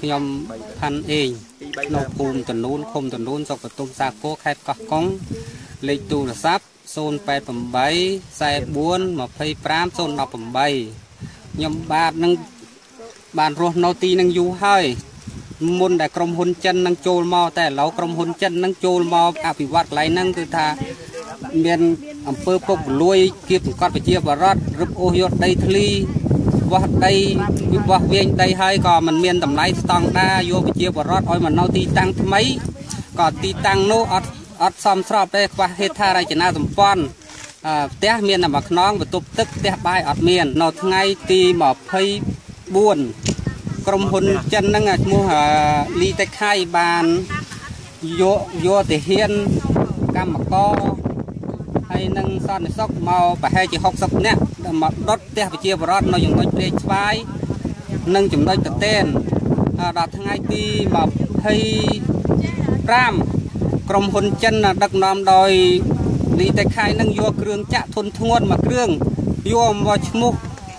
ខ្ញុំផាន់អេង នៅភូមិតនូនឃុំតនូនស្រុកបន្ទុំសាគរខេត្តកោះកុងលេខទូរស័ព្ទ088 44 25 018ខ្ញុំបាទនឹងបានរស់នៅទីនឹងយូរហើយមុនដែលក្រុមហ៊ុនចិននឹងចូលមកតែឥឡូវក្រុមហ៊ុនចិននឹងចូលមកអភិវឌ្ឍកន្លែងហ្នឹងគឺថាមានអង្គើពុកពលួយគៀបសង្កត់ប្រជាបរតរឹបអូសយកដីធ្លី វាស់ដីវិវាស់វែងដីហើយក៏มันមានតម្លៃស្តង់ដាយកប្រជាបរតឲ្យមកនៅទីតាំងថ្មីក៏ទីតាំងនោះអត់អត់សមស្របទេខ្វះហេដ្ឋារចនាសម្ព័ន្ធអឺផ្ទះមានតែមួយខ្នងបន្ទប់ទឹកផ្ទះបាយអត់មាន នៅថ្ងៃទី24ក្រុមហ៊ុនចិនហ្នឹងឈ្មោះលីតេខៃបានយកយកទាហានកម្មករ ហើយនឹងសន្តិសុខមកប្រហែលជា60នាក់មកដុតផ្ទះប្រជាបរតនៅចំណុចព្រែកស្វាយនិងចំណុចតតែនដល់ថ្ងៃទី25ក្រុមហ៊ុនចិនដឹកនាំដោយលីតេខៃនឹងយកគ្រឿងចាក់ធុនធ្ងន់មកគ្រឿងយកមកឈ្មោះ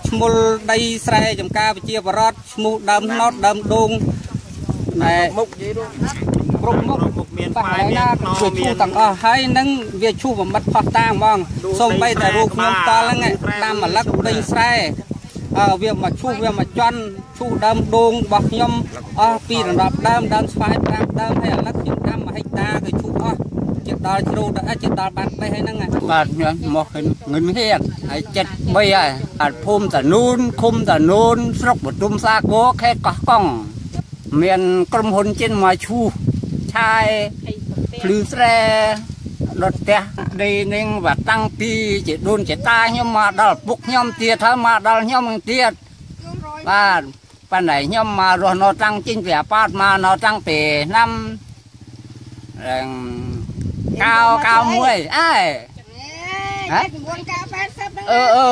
ឈ្មោះដីស្រែចំការប្រជាបរតឈ្មោះដើមណោតដើមដូងណែមុខនិយាយ គ្រប់មុខមានផ្លែមានខ្នោមានទាំងអស់ហើយនឹងវាឈូសបំបត្តិផោះតាងហ្មងសូម្បីតែរូបខ្ញុំតល់ហ្នឹងតាមម្លឹកពេញស្រែអើវាមកឈូសវាមកចន់ឈូសដើមដូងរបស់ខ្ញុំអស់ពីរំរាប់ដើមដើមស្វាយ5ដើមហើយឥឡូវខ្ញុំដាំ1ហិកតាគឺឈូសអស់ជិតដល់ជ្រូដល់ជិតដល់បានបេះហើយហ្នឹងបាទខ្ញុំមកងឹនហៀនហើយចិត្ត3ហើយអាភូមិតនូនឃុំតនូនស្រុកបទុមសាគរខេត្តកោះកុងមានក្រុមហ៊ុនចិនមកឈូស ឆាយភ្លឺស្រែដុតផ្ទះដីនឹង và តាំងពីជាដូនជាតាខ្ញុំមកដល់ពុកខ្ញុំទៀតហើយមកដល់ខ្ញុំនឹងទៀតបាទប៉ុន្តែខ្ញុំមករស់នៅតាំងចេញពីអាប៉ាតមកនៅតាំងពីឆ្នាំកៅកៅមួយអើហ៎អឺអឺ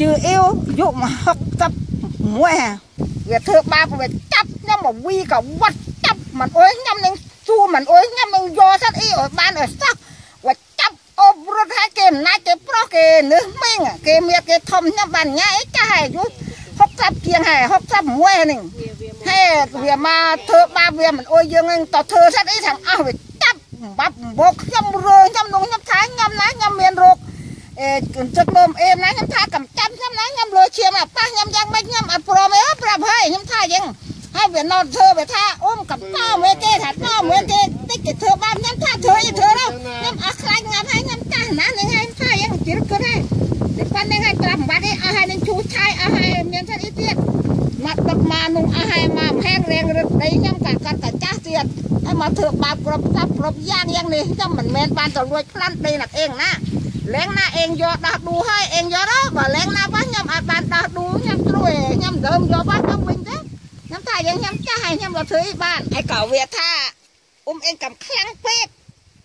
ជឿអ៊ីវយកមកហុកចាប់មួយវាធ្វើបាបវាចាប់ខ្ញុំមកវីក៏វត្តចាប់មិនអើយខ្ញុំនឹង សួរមិនអើយខ្ញុំនឹងយកសិតអ៊ីឲ្យបានឲ្យសោះវាចាប់អបរត់ឲ្យគេអំណាចគេប្រុសគេនឹះមីងគេមានគេធំខ្ញុំបានញ៉ាអីចាស់ហើយយូ60ជាងហើយ61ហ្នឹងហើយវាមកធ្វើបាបវាមិនអើយយើងនឹងតធ្វើសិតអីទាំងអស់វាចាប់បាប់បោកខ្ញុំរើខ្ញុំនោះខ្ញុំថាខ្ញុំណាខ្ញុំមានរោគអេចិត្តមើមអេមណាខ្ញុំថាកំចាំខ្ញុំណាខ្ញុំលើឈាមអាប៉ះខ្ញុំយ៉ាងម៉េចខ្ញុំអត់ព្រមទេប្រាប់ហើយខ្ញុំថាយ៉ាង ហើយវាណត់ធ្វើវាថាអ៊ំកំតោមើលគេថាតោមើលគេតិចគេធ្វើបាបខ្ញុំថាធ្វើអីធ្វើទៅខ្ញុំអស់ខ្លាចងាប់ហើយខ្ញុំចាស់ណាស់នឹងហើយថាយ៉ាងជិលគិតហើយតែប៉ុណ្្នឹងហើយត្រាប់បាត់ទេអស់ហើយនឹងឈូសឆាយអស់ហើយមានថាអីទៀតមកដឹកមកនោះអស់ហើយមកផែងរៀងរឹតដីខ្ញុំក៏គាត់តែចាស់ទៀតហើយមកធ្វើបាបគ្រប់តាប់គ្រប់យ៉ាងយ៉ាងនេះខ្ញុំមិនមែនបានទៅលួចប្លន់ដីណាត់អេងណាលែងណាអេងយកដោះឌូហើយអេងយកទៅបើលែងណាបោះខ្ញុំអត់បានដោះឌូខ្ញុំត្រួយខ្ញុំដើមយកបាត់ខ្ញុំវិញទេខ្ញុំថា យ៉ាងខ្ញុំចាស់ហើយខ្ញុំក៏ធ្វើអីបានហើយក៏វាថាអ៊ុំអេងកំខ្លាំងពេក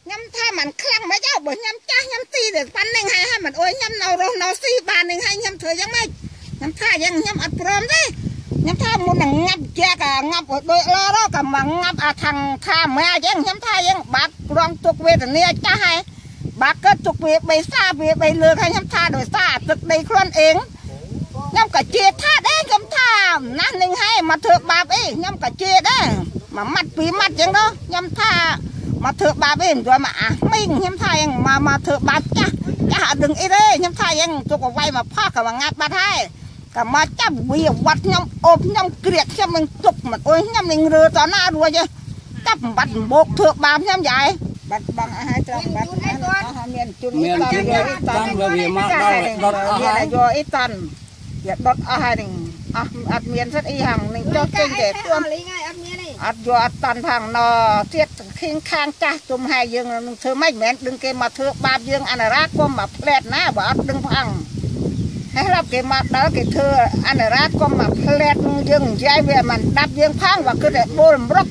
ខ្ញុំថាมันខ្លាំងមិនអើបើខ្ញុំចាស់ខ្ញុំទីតែប៉ាន់នឹងហើយហើយមិនអុយខ្ញុំនៅរស់នៅស៊ីបាននឹងហើយខ្ញុំធ្វើយ៉ាងម៉េចខ្ញុំថាយ៉ាងខ្ញុំអត់ព្រមទេខ្ញុំថាមុននឹងងាប់ជាកងាប់ដូចឡរក៏មកងាប់អាខាងខាម៉ែអញ្ចឹងខ្ញុំថាយ៉ាងបាត់រងទុកវេទនាចាស់ហើយបាក់កើតទុកវាបីសាវាបីលើកឲ្យខ្ញុំថាដោយសារទឹកដីខ្លួនអេង ខ្ញុំក៏ជាថាដែរខ្ញុំថាណាស់នឹងឲ្យមកធ្វើបាបអីខ្ញុំក៏ជាដែរមួយម៉ាត់ពីរម៉ាត់ចឹងទៅខ្ញុំថាមកធ្វើបាបអីមិនយល់មកអាមីងខ្ញុំថាយ៉ាងមកមកធ្វើបាបចាស់ចាស់អត់ដឹងអីទេខ្ញុំថាយ៉ាងទុកអវាយមកផោះក៏មកងាត់បាត់ហើយក៏មកចាប់វាវត្តខ្ញុំអូបខ្ញុំក្រៀកខ្ញុំនឹងទុកមកអុយខ្ញុំនឹងរើតណារួចទេចាប់បាត់បោកធ្វើបាបខ្ញុំយាយបាត់បងអាហារត្រង់បាត់អស់មានជុនមានជុនតាមវាមកដល់ដុតអស់ហើយយកអីតាន់ វាដុតអស់ហើយនឹងអស់អត់មានសិតអីហាំនឹងចុះចេញតែទួមលីងហើយអត់មានទេអត់យកអត់តាន់ផងណទៀតខៀងខាងចាស់ទុំហើយយើងនឹងធ្វើម៉េចមិនមែនដឹងគេមកធ្វើបាបយើងអនរាគុំមកផ្លែតណាបើអត់ដឹងផងហើយរាប់គេមកដល់គេធ្វើអនរាគុំមកផ្លែតយើងនិយាយវាមិនដាប់យើងផងបើគឺតែបូលរំរឹក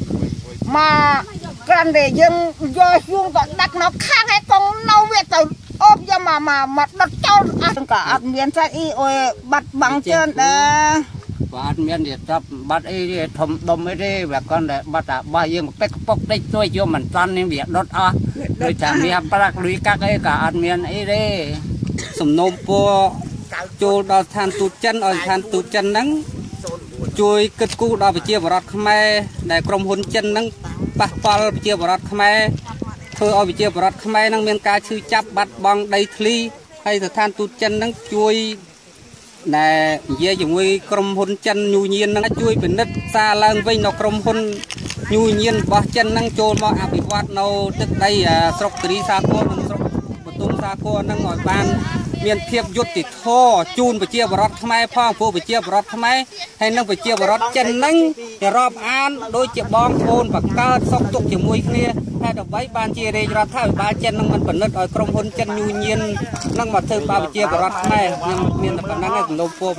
មកក្រាន់តែយើងយកយួងក៏ដាក់នៅខាងហើយកងនៅវាទៅ អូបយកមកមកមកដុតចោលអត់ក៏អត់មានស្អីអុយបាត់បង់ជឿនដែរបាទមានតែចាប់បាត់អីទេធំដុំអីទេវាគាត់តែបាត់តែបោះយើងពេកពុកតិចជួយយកមិនតាន់នេះវាដុតអស់ដូចថាវាប្រាក់លុយកាក់អីក៏អត់មានអីទេសំណូមពរចូលដល់ស្ថានទូតចិនឲ្យស្ថានទូតចិនហ្នឹងជួយគិតគូរដល់ប្រជាពលរដ្ឋខ្មែរដែលក្រុមហ៊ុនចិនហ្នឹងប៉ះពាល់ប្រជាពលរដ្ឋខ្មែរ ធ្វើឲ្យប្រជាពលរដ្ឋខ្មែរហ្នឹងមានការឈឺចាប់បាត់បង់ដីធ្លីហើយស្ថានទូតចិនហ្នឹងជួយដែលនិយាយជាមួយក្រុមហ៊ុនចិនញូញៀនហ្នឹងជួយពិនិត្យសារឡើងវិញនៅក្រុមហ៊ុនញូញៀនរបស់ចិនហ្នឹងចូលមកអភិវឌ្ឍនៅទឹកដីអាស្រុកគិរីសាគរនិងស្រុកបទុមសាគរហ្នឹងឲ្យបាន មានភាពយុត្តិធម៌ជូនប្រជាពលរដ្ឋខ្មែរផងព្រោះប្រជាពលរដ្ឋខ្មែរហើយនិងប្រជាពលរដ្ឋចិនហ្នឹងគេរាប់អានដូចជាបងប្អូនបកើតសុខទុក្ខជាមួយគ្នាហើយដើម្បីបានជារាជរដ្ឋាភិបាលចិននឹងមិនពិនិត្យឲ្យក្រុមហ៊ុនចិនញូញៀននឹងមកធ្វើបាបប្រជាពលរដ្ឋខ្មែរខ្ញុំមានតែប៉ុណ្្នឹងឯងសំណូមពរ